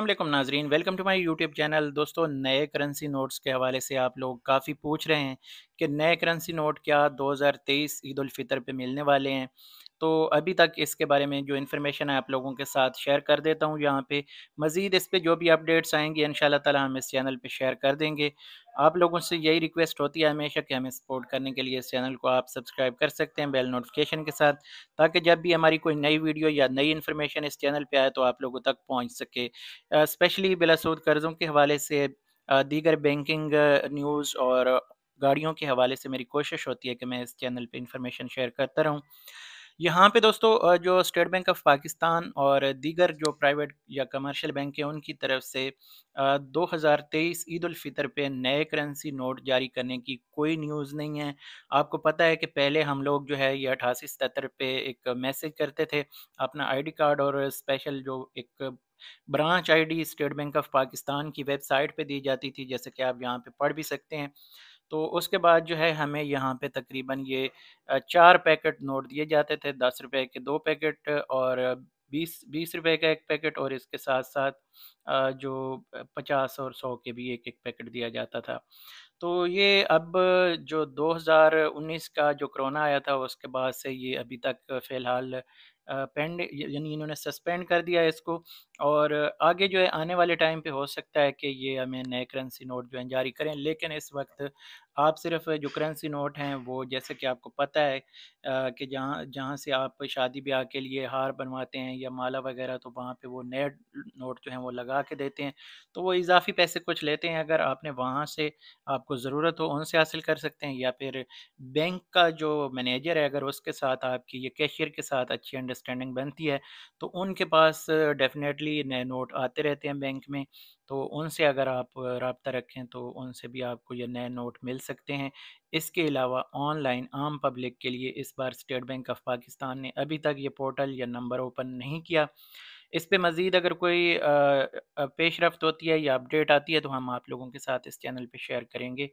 वालेकुम नाजरीन, welcome to my YouTube channel. दोस्तों, नए करेंसी नोट्स के हवाले से आप लोग काफ़ी पूछ रहे हैं कि नए करेंसी नोट क्या 2023 ईद उल फितर पे मिलने वाले हैं। तो अभी तक इसके बारे में जो इन्फॉर्मेशन है आप लोगों के साथ शेयर कर देता हूँ। यहाँ पे मज़ीद इस पर जो भी अपडेट्स आएँगी इन ताला हम इस चैनल पर शेयर कर देंगे। आप लोगों से यही रिक्वेस्ट होती है हमेशा कि हमें सपोर्ट करने के लिए इस चैनल को आप सब्सक्राइब कर सकते हैं, बेल नोटिफिकेशन के साथ, ताकि जब भी हमारी कोई नई वीडियो या नई इन्फॉर्मेशन इस चैनल पे आए तो आप लोगों तक पहुँच सके स्पेशली बिलासूद कर्ज़ों के हवाले से दीगर बैंकिंग न्यूज़ और गाड़ियों के हवाले से मेरी कोशिश होती है कि मैं इस चैनल पर इंफॉर्मेशन शेयर करता रहूँ। यहाँ पे दोस्तों जो स्टेट बैंक ऑफ़ पाकिस्तान और दीगर जो प्राइवेट या कमर्शियल बैंक हैं उनकी तरफ़ से अ, 2023 ईद उल फ़ितर पे नए करेंसी नोट जारी करने की कोई न्यूज़ नहीं है। आपको पता है कि पहले हम लोग जो है ये 8877 पे एक मैसेज करते थे, अपना आईडी कार्ड और स्पेशल जो एक branch ID State Bank of Pakistan की वेबसाइट पे दी जाती थी, जैसे कि आप यहाँ पे पढ़ भी सकते हैं। तो उसके बाद जो है हमें यहाँ पे तकरीबन ये चार पैकेट नोट दिए जाते थे, 10 रुपए के दो पैकेट और बीस बीस रुपए का एक पैकेट और इसके साथ-साथ अ, जो पचास और सौ के भी 1-1 पैकेट दिया जाता था। तो ये अब जो 2019 का जो कोरोना आया था, उसके बाद से ये अभी तक फ़िलहाल पेंड यानी इन्होंने सस्पेंड कर दिया है इसको और आगे जो है, आने वाले टाइम पे हो सकता है कि ये हमें नए करेंसी नोट जो है जारी करें। लेकिन इस वक़्त आप सिर्फ़ जो करेंसी नोट हैं, वो जैसे कि आपको पता है कि जहाँ जहाँ से आप शादी-ब्याह के लिए हार बनवाते हैं या माला वग़ैरह तो वहाँ पे वो नए नोट जो हैं वो लगा के देते हैं। तो वो इज़ाफ़ी पैसे कुछ लेते हैं, अगर आपने वहाँ से आपको ज़रूरत हो, उनसे हासिल कर सकते हैं या फिर बैंक का जो मैनेजर है, अगर उसके साथ आपकी, ये कैशियर के साथ अच्छी अंडरस्टैंडिंग बनती है तो उनके पास डेफ़िनेटली नए नोट आते रहते हैं बैंक में। तो उनसे अगर आप राब्ता रखें तो उनसे भी आपको ये नए नोट मिल सकते हैं। इसके अलावा ऑनलाइन आम पब्लिक के लिए इस बार स्टेट बैंक ऑफ़ पाकिस्तान ने अभी तक ये पोर्टल या नंबर ओपन नहीं किया। इस पे मज़ीद अगर कोई पेश रफ्त होती है या अपडेट आती है तो हम आप लोगों के साथ इस चैनल पे शेयर करेंगे।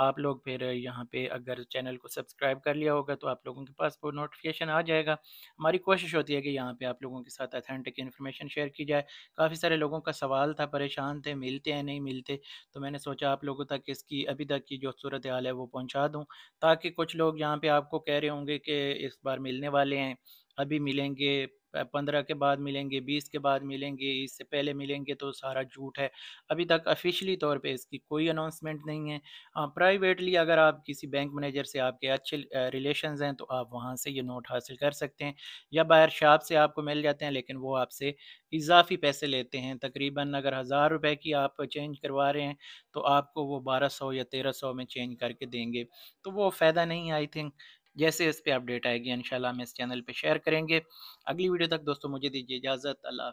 आप लोग फिर यहाँ पे अगर चैनल को सब्सक्राइब कर लिया होगा तो आप लोगों के पास वो नोटिफ़िकेशन आ जाएगा। हमारी कोशिश होती है कि यहाँ पे आप लोगों के साथ अथेंटिक इन्फॉर्मेशन शेयर की जाए। काफ़ी सारे लोगों का सवाल था, परेशान थे, मिलते हैं, नहीं मिलते, तो मैंने सोचा आप लोगों तक इसकी अभी तक की जो सूरत हाल है वो पहुँचा दूँ, ताकि कुछ लोग यहाँ पर आपको कह रहे होंगे कि इस बार मिलने वाले हैं, अभी मिलेंगे, प 15 के बाद मिलेंगे, 20 के बाद मिलेंगे, इससे पहले मिलेंगे तो सारा झूठ है। अभी तक ऑफ़िशियली तौर पे इसकी कोई अनाउंसमेंट नहीं है। प्राइवेटली अगर आप किसी बैंक मैनेजर से आपके अच्छे रिलेशन हैं तो आप वहाँ से ये नोट हासिल कर सकते हैं या बाहर शॉप से आपको मिल जाते हैं लेकिन वो आपसे इज़ाफ़ी पैसे लेते हैं। तकरीबन अगर हज़ार रुपये की आप चेंज करवा रहे हैं तो आपको वो 1200 या 1300 में चेंज करके देंगे। तो वो फ़ायदा नहीं आई थिंक। जैसे इस पर अपडेट आएगी, इंशाल्लाह हम इस चैनल पर शेयर करेंगे। अगली वीडियो तक दोस्तों मुझे दीजिए इजाज़त। अल्लाह